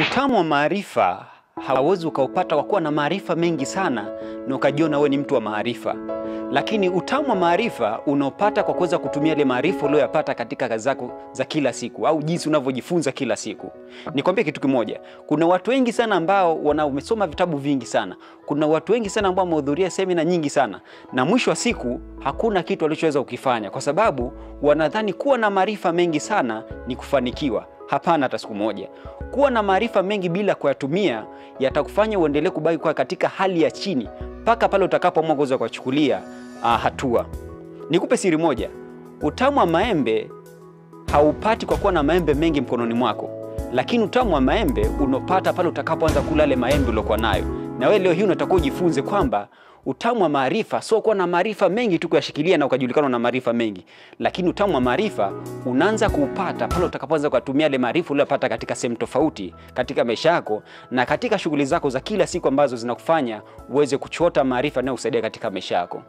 Utamu wa maarifa hauwezi ukaupata kwa kuwa na maarifa mengi sana na ukajiona wewe ni mtu wa maarifa, lakini utamu wa maarifa unaopata kwa kuweza kutumia ile maarifa uliyoyapata katika kazi zako za kila siku au jinsi unavyojifunza kila siku. Nikwambie kitu kimoja, kuna watu wengi sana ambao wamesoma vitabu vingi sana, kuna watu wengi sana ambao wamehudhuria semina nyingi sana, na mwisho wa siku hakuna kitu walichoweza kukifanya, kwa sababu wanadhani kuwa na maarifa mengi sana ni kufanikiwa. Hapana, hata siku moja. Kuwa na maarifa mengi bila kuyatumia yatakufanya uendelee kubaki kwa katika hali ya chini mpaka pale utakapoamua kuweza kuchukulia uh, hatua. Nikupe siri moja, utamu wa maembe haupati kwa kuwa na maembe mengi mkononi mwako, lakini utamu wa maembe unopata pale utakapoanza kula yale maembe uliokuwa nayo. Na wewe leo hii unatakiwa ujifunze kwamba utamu wa maarifa sio kuwa na maarifa mengi tu kuyashikilia na ukajulikana na maarifa mengi, lakini utamu wa maarifa unaanza kuupata pale utakapoanza kutumia yale maarifa uliyopata katika sehemu tofauti katika maisha yako na katika shughuli zako za kila siku ambazo zinakufanya uweze kuchota maarifa yanayokusaidia katika maisha yako.